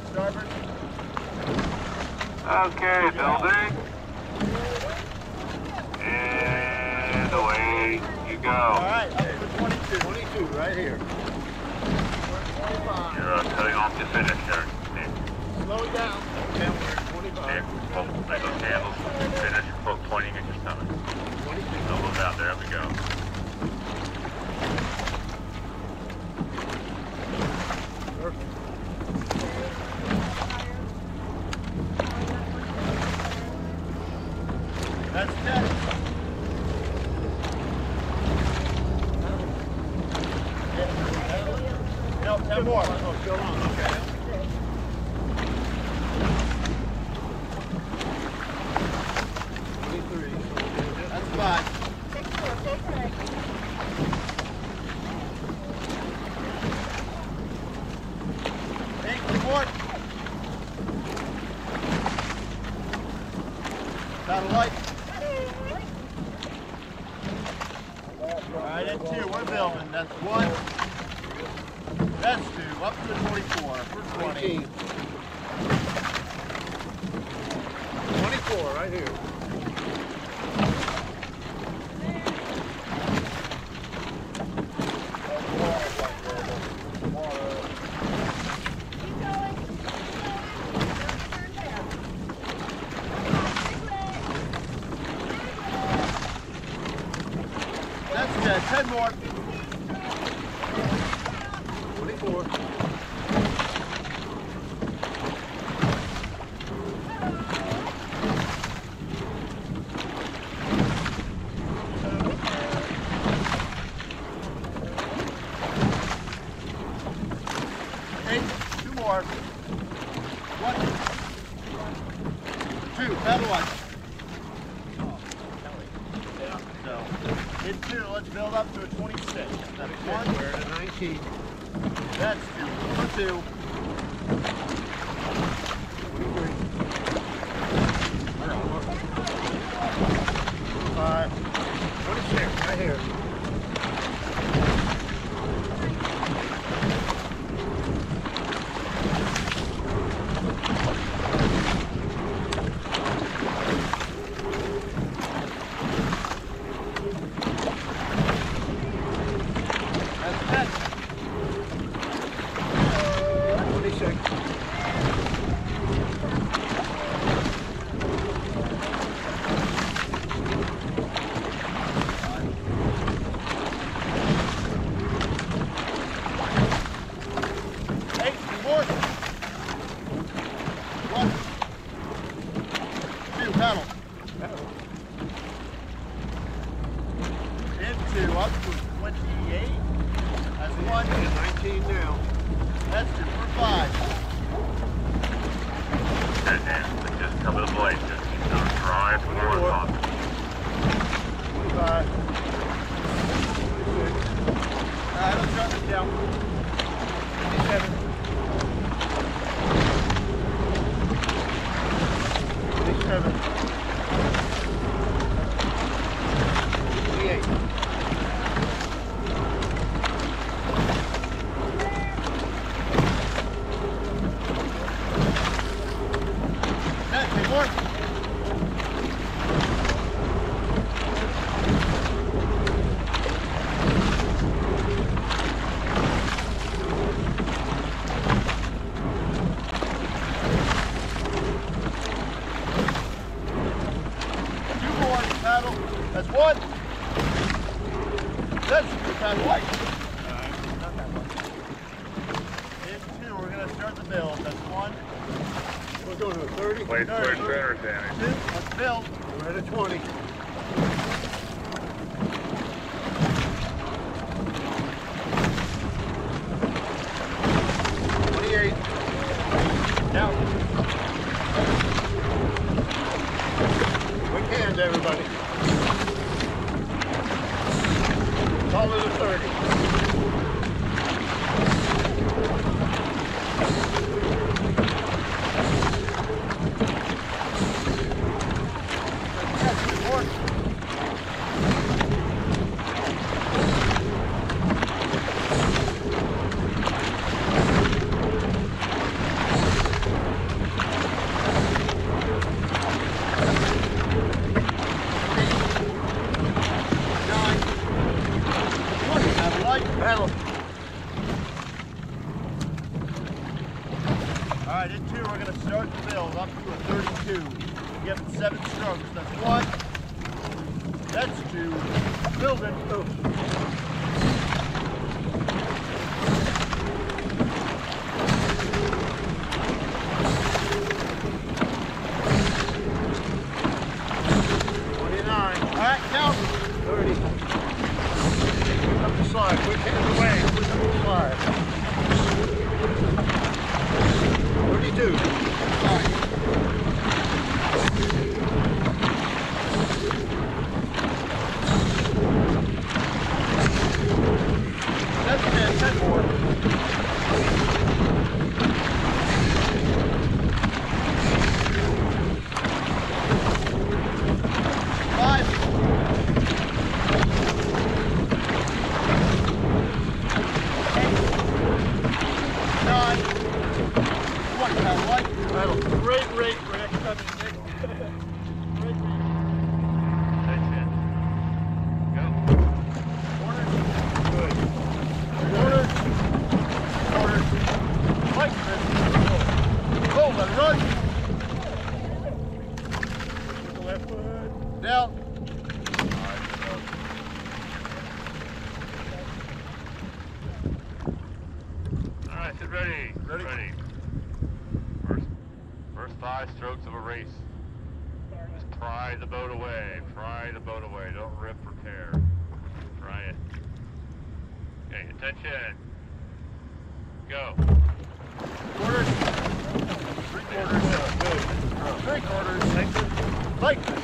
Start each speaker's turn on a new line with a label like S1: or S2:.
S1: starboard.
S2: Okay, building. And away you go.
S1: Alright, up to 22.
S3: 22, right here.
S2: You're uh, cutting off the finish there.
S3: Slow down. Down here, 25.
S2: Nick, pull, make those handles finish, pull, pointing at your stomach.
S3: 22.
S2: Elbows out, there we go.
S3: Perfect.
S1: That's 10. No, 10 more.
S3: Oh, still on, okay. Twenty-three.
S1: That's 5. Eight, two more. Got a light. Alright, at two, we're building. That's one. That's two, up to 24. We're 20.
S3: 19. 24, right here.
S1: That's good. 10 more.
S3: 24.
S1: Eight, two more. One, two, paddle one. Oh, so, in two, let's build up to a 26. That's one,
S3: We're at a 19.
S1: That's number two.
S3: 23.
S1: Five,
S3: 26, right here.
S1: that's ten.
S3: 26.
S1: Eight, two more. One, two. Into up to 28. That's one.
S3: And 19 now.
S1: That's two for five.
S2: And then just cover the blade, just keep those dry as more as possible.
S1: 25. Alright, let's start this down. 27. 27. 28. That, two more. Two more paddle. That's one. That's two paddle white. In two, we're gonna start the build. That's one,
S3: We're going to a 30.
S2: Blade
S1: Third.
S2: square center, Danny.
S1: two. Let's build.
S3: We're at a 20. Twenty-eight.
S1: Now,
S3: Paddle. All right,
S1: in two, we're gonna start the build up to a 32. Give them seven strokes. That's one, that's two, build
S3: it. Oh. The slide, quick hands away, quick up the slide. Thirty-two.
S1: That's ten. Ten more. Five. Eight. Nine. One. Count one.
S3: That'll.
S1: Great rate for excoming Nick. Great rate.
S2: Attention. Go.
S1: Corner.
S3: Good.
S1: Corner. Corner. Right, Chris. Go, let it run.
S3: With the left
S1: Down.
S2: All right, sit ready.
S1: Ready.
S2: Ready. First, first five strokes of a race. Just pry the boat away. Pry the boat away. Don't rip or tear. Try it. Okay, attention. Go.
S1: Quarters. Three quarters. Three quarters. Like this. Pull.